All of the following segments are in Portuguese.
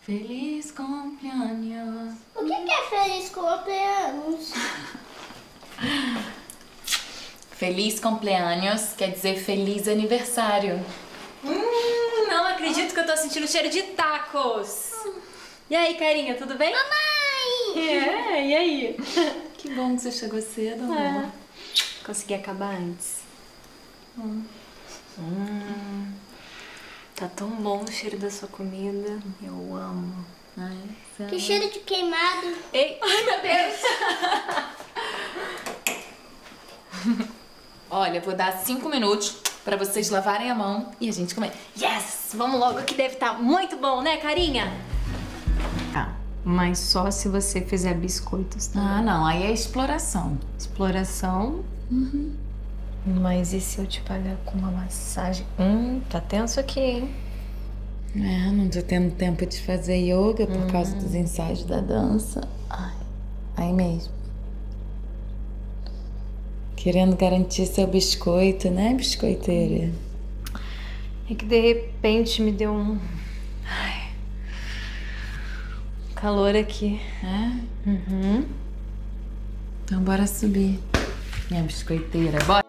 Feliz cumpleaños. O que que é feliz cumpleaños? Feliz cumpleaños quer dizer feliz aniversário. Hum, não acredito que eu tô sentindo cheiro de tacos. E aí, carinha, tudo bem? Mamãe! É, e aí? Que bom que você chegou cedo, amor. É. Consegui acabar antes. Hum. Tá tão bom o cheiro da sua comida. Eu amo. Ai, Que cheiro de queimado. Ei, ai meu Deus! Olha, vou dar cinco minutos pra vocês lavarem a mão e a gente comer. Yes! Vamos logo que deve estar muito bom, né, carinha? Tá, mas só se você fizer biscoitos, tá? Ah, não, aí é exploração. Exploração. Mas e se eu te pagar com uma massagem? Hum, tá tenso aqui, hein? É, não tô tendo tempo de fazer yoga por causa dos ensaios da dança. Ai, aí mesmo. Querendo garantir seu biscoito, né, biscoiteira? É que de repente me deu um. Ai. Calor aqui. É? Uhum. Então bora subir. Minha biscoiteira, bora.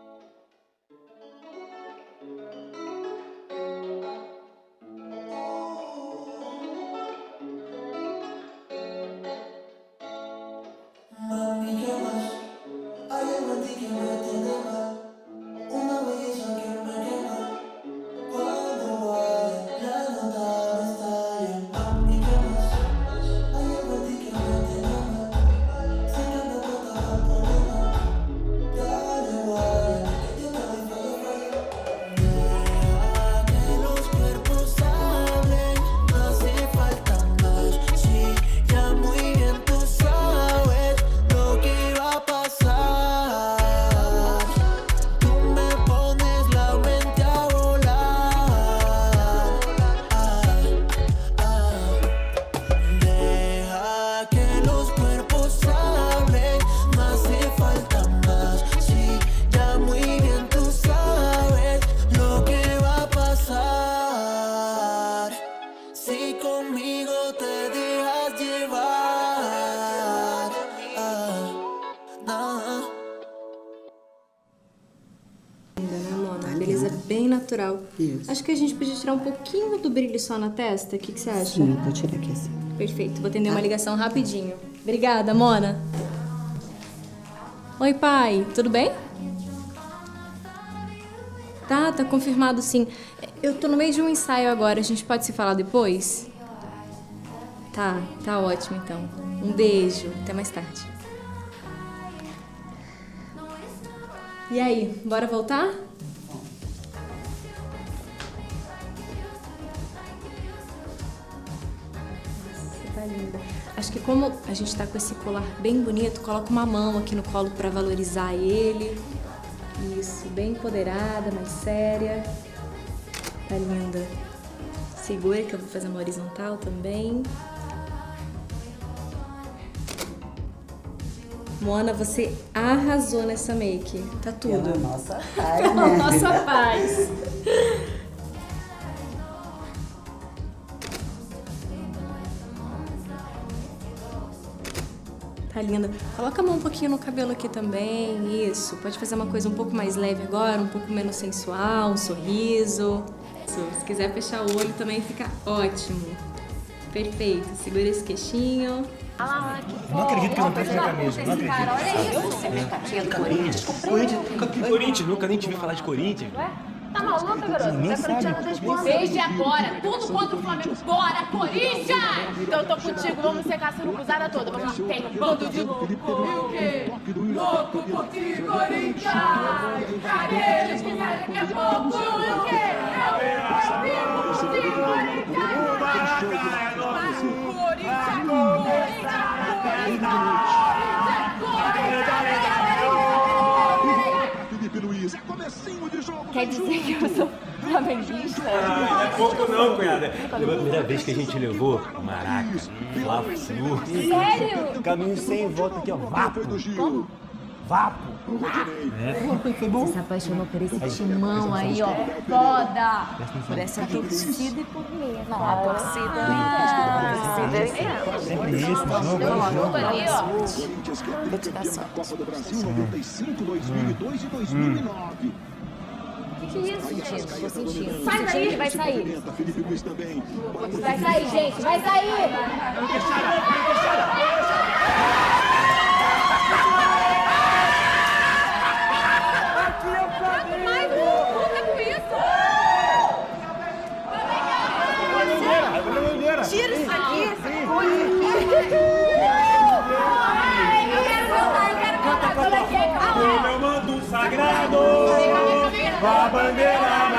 Linda, né, Mona? Beleza bem natural. Isso. Acho que a gente podia tirar um pouquinho do brilho só na testa. O que, que você acha? Sim, vou tirar aqui assim. Perfeito, vou atender uma ligação rapidinho. Obrigada, Mona. Oi, pai, tudo bem? Tá, tá confirmado sim. Eu tô no meio de um ensaio agora, a gente pode se falar depois? Tá, tá ótimo então. Um beijo, até mais tarde. E aí, bora voltar? Você tá linda. Acho que como a gente tá com esse colar bem bonito, coloca uma mão aqui no colo pra valorizar ele. Isso, bem empoderada, mais séria. Tá linda. Segura que eu vou fazer uma horizontal também. Mona, você arrasou nessa make. Tá tudo. Pela nossa paz, né? Nossa paz. Tá linda. Coloca a mão um pouquinho no cabelo aqui também. Isso. Pode fazer uma coisa um pouco mais leve agora, um pouco menos sensual, um sorriso. Isso. Se quiser fechar o olho também fica ótimo. Perfeito. Segura esse queixinho. Não acredito que não tá de camisa, não acredito. Corinthians, que Corinthians? Nunca nem te vi falar de Corinthians. Tá maluca, garoto? Nem Você é sabe. corintiano desde quando? Desde agora. Tudo contra o Flamengo. Bora, Corinthians! Então eu tô contigo. Vamos secar essa urubuzada toda. Vamos lá. Tem um bando de louco. E o quê? Louco por ti, Corinthians! Cadê eles que saem daqui a pouco? E o quê? Eu, eu vivo por ti, Corinthians! Corinthians! Felipe Luiz, é comecinho de jogo. Quer dizer que eu sou flamenguista? Não é pouco não, cunhada. Foi a primeira vez que a gente levou Maraca, Fla-Flu. Sério? Caminho sem volta aqui, ó. Vapo. Vapo. Você se apaixonou por esse timão aí, ó. Foda! Por essa torcida e por mim. Não, Ah, a torcida. Sempre isso, não, não, não, não. ali, ó. Vou te dar sorte. O que, que é isso, gente? Tô sentindo. Sai daí. vai sair. Vai sair, gente, vai sair! Mais um, puta com isso! Tira isso aqui. Eu quero cantar, eu quero cantar, toda aqui, sagrado, com a bandeira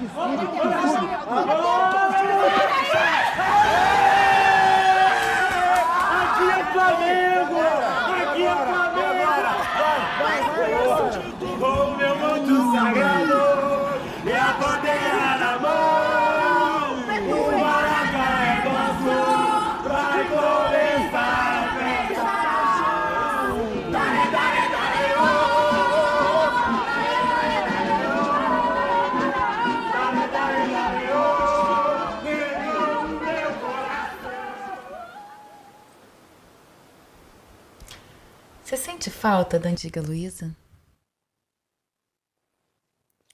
Aqui falta da antiga Luísa?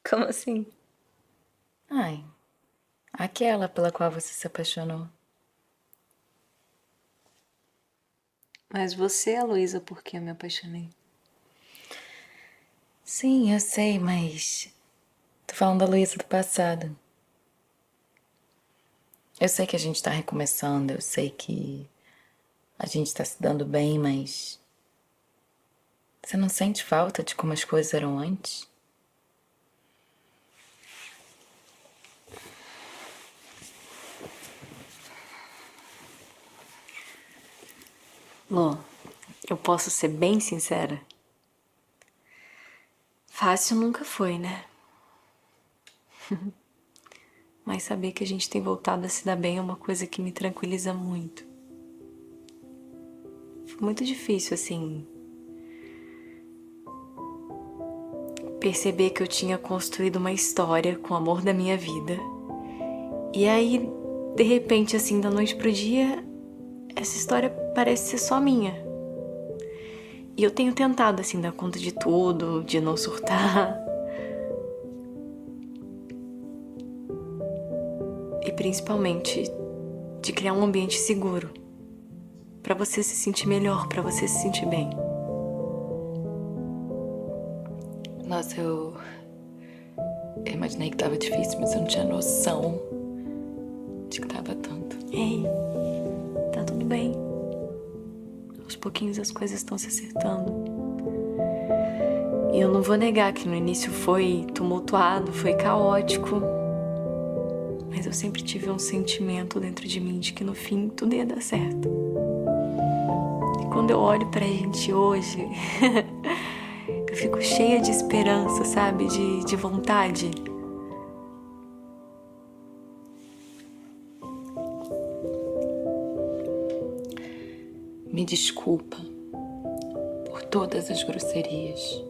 Como assim? Ai, aquela pela qual você se apaixonou. Mas você é a Luísa por que eu me apaixonei. Sim, eu sei, mas. Tô falando da Luísa do passado. Eu sei que a gente tá recomeçando, eu sei que a gente tá se dando bem, mas. Você não sente falta de como as coisas eram antes? Lô, eu posso ser bem sincera? Fácil nunca foi, né? Mas saber que a gente tem voltado a se dar bem é uma coisa que me tranquiliza muito. Foi muito difícil, assim. Perceber que eu tinha construído uma história com o amor da minha vida. E aí, de repente, assim, da noite pro dia, essa história parece ser só minha. E eu tenho tentado, assim, dar conta de tudo, de não surtar. E principalmente de criar um ambiente seguro para você se sentir melhor, para você se sentir bem. Eu. Imaginei que tava difícil, mas eu não tinha noção de que tava tanto. Ei, tá tudo bem. Aos pouquinhos as coisas estão se acertando. E eu não vou negar que no início foi tumultuado, foi caótico. Mas eu sempre tive um sentimento dentro de mim de que no fim tudo ia dar certo. E quando eu olho pra gente hoje, eu fico cheia de esperança, sabe? De, de vontade. Me desculpa por todas as grosserias.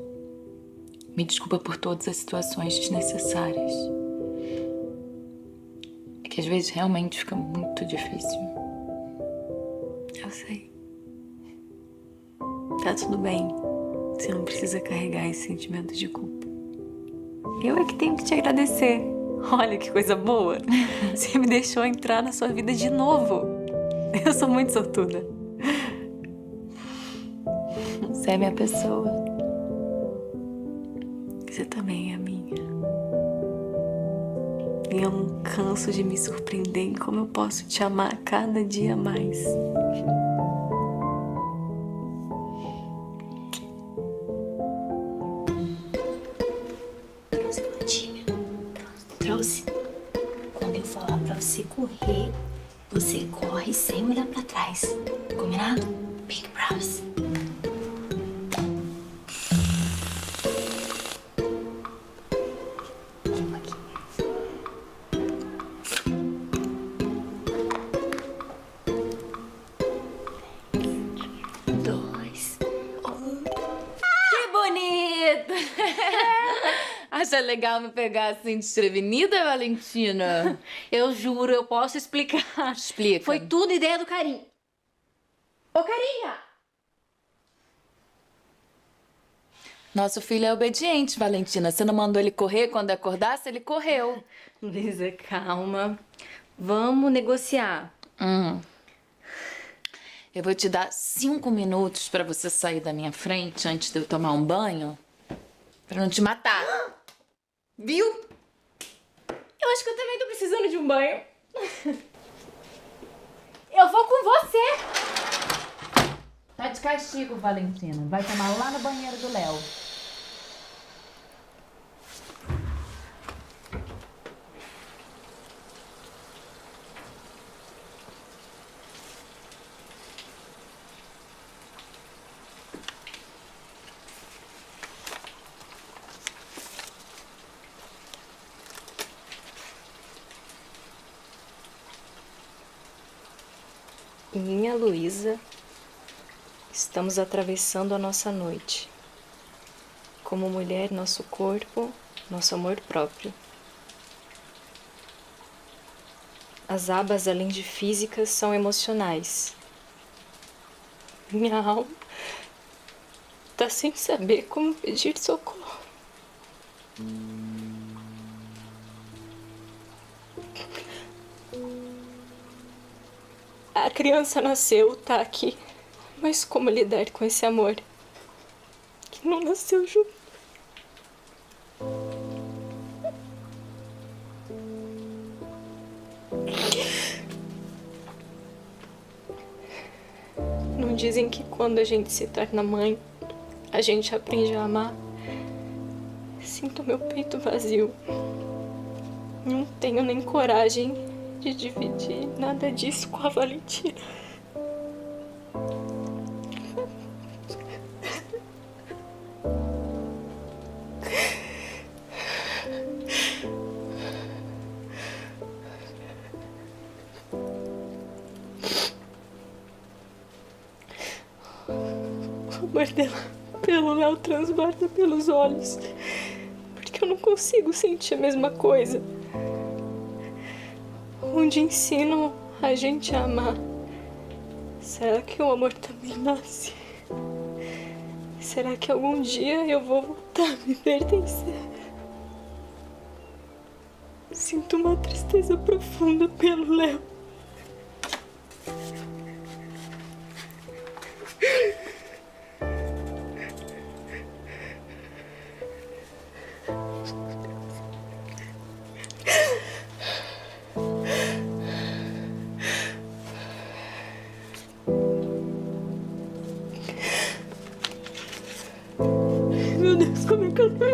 Me desculpa por todas as situações desnecessárias. É que às vezes realmente fica muito difícil. Eu sei. Tá tudo bem. Você não precisa carregar esse sentimento de culpa. Eu é que tenho que te agradecer. Olha que coisa boa. Você me deixou entrar na sua vida de novo. Eu sou muito sortuda. Você é minha pessoa. Você também é minha. E eu não canso de me surpreender em como eu posso te amar cada dia mais. Você correr, você corre sem olhar pra trás. Combinado? Big promise. Acha legal me pegar assim desprevenida, Valentina? Eu juro, eu posso explicar. Explica. Foi tudo ideia do Carinho. Ô, Carinha! Nosso filho é obediente, Valentina. Você não mandou ele correr quando acordasse? Ele correu. Luísa, calma. Vamos negociar. Hum. Eu vou te dar cinco minutos pra você sair da minha frente antes de eu tomar um banho. Pra não te matar. Viu? Eu acho que eu também tô precisando de um banho. Eu vou com você. Tá de castigo, Valentina. Vai tomar lá no banheiro do Léo. Minha Luísa, estamos atravessando a nossa noite. Como mulher, nosso corpo, nosso amor próprio. As abas, além de físicas, são emocionais. Minha alma tá sem saber como pedir socorro. A criança nasceu, tá aqui. Mas como lidar com esse amor que não nasceu junto? Não dizem que quando a gente se torna mãe, a gente aprende a amar? Sinto meu peito vazio. Não tenho nem coragem de dividir nada disso com a Valentina. O amor dela pelo Léo transborda pelos olhos. Porque eu não consigo sentir a mesma coisa. Onde ensinam a gente a amar. Será que o amor também nasce? Será que algum dia eu vou voltar a me pertencer? Sinto uma tristeza profunda pelo Léo. Me encanta.